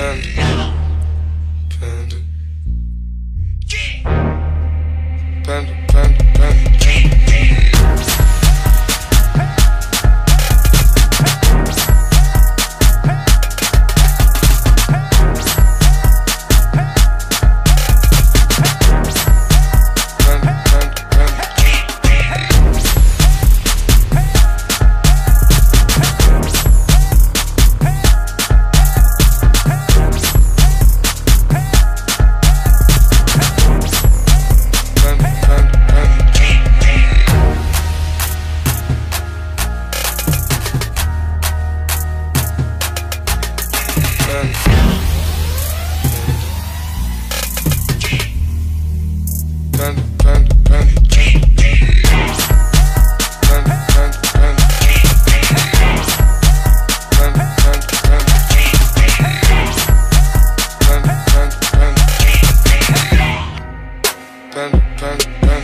understand. Jackson. Dun, dun, dun. Dun, dun, dun.